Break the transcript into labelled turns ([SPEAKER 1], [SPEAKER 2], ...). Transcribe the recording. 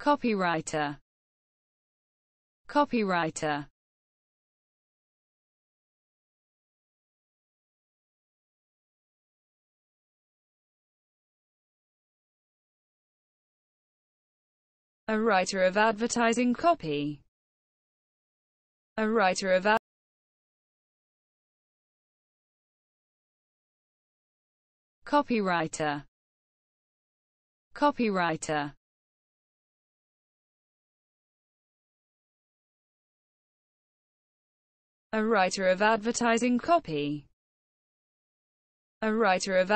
[SPEAKER 1] copywriter. Copywriter. A writer of advertising copy. A writer of copywriter. Copywriter a writer of advertising copy. A writer of